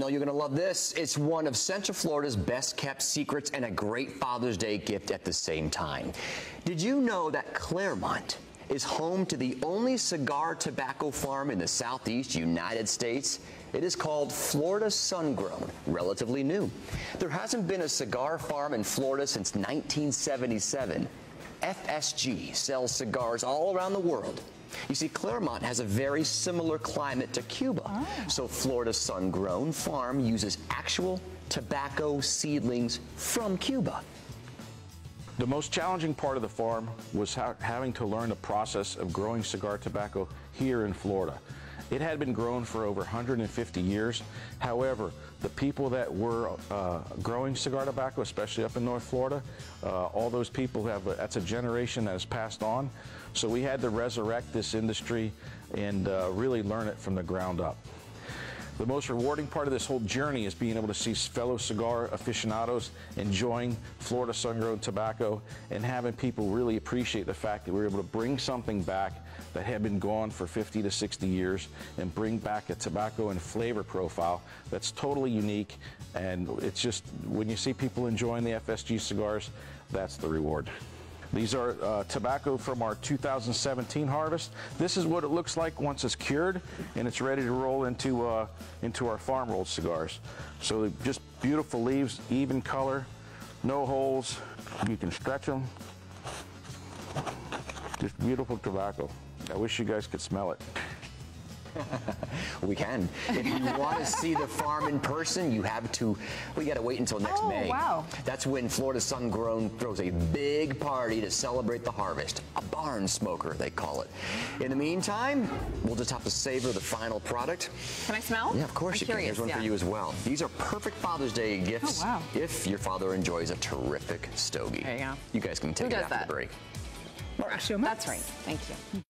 No, you're going to love this. It's one of Central Florida's best kept secrets and a great Father's Day gift at the same time. Did you know that Clermont is home to the only cigar tobacco farm in the southeast United States? It is called Florida Sungrown, relatively new. There hasn't been a cigar farm in Florida since 1977. FSG sells cigars all around the world. You see, Clermont has a very similar climate to Cuba. Oh. So Florida Sun Grown Farm uses actual tobacco seedlings from Cuba. The most challenging part of the farm was having to learn the process of growing cigar tobacco here in Florida. It had been grown for over 150 years. However, the people that were uh, growing cigar tobacco, especially up in North Florida, uh, all those people have a, that's a generation that has passed on. So we had to resurrect this industry and uh, really learn it from the ground up. The most rewarding part of this whole journey is being able to see fellow cigar aficionados enjoying Florida sun-grown tobacco and having people really appreciate the fact that we were able to bring something back that had been gone for 50 to 60 years and bring back a tobacco and flavor profile that's totally unique and it's just when you see people enjoying the FSG cigars, that's the reward. These are uh, tobacco from our 2017 harvest. This is what it looks like once it's cured and it's ready to roll into, uh, into our farm rolled cigars. So just beautiful leaves, even color, no holes. You can stretch them. Just beautiful tobacco. I wish you guys could smell it. we can. If you want to see the farm in person, you have to, we got to wait until next oh, May. wow. That's when Florida Sun Grown throws a big party to celebrate the harvest. A barn smoker, they call it. In the meantime, we'll just have to savor the final product. Can I smell? Yeah, of course I'm you curious, can. Here's one yeah. for you as well. These are perfect Father's Day gifts oh, wow. if your father enjoys a terrific stogie. There you go. You guys can take Who it after that? the break. That's right. Thank you.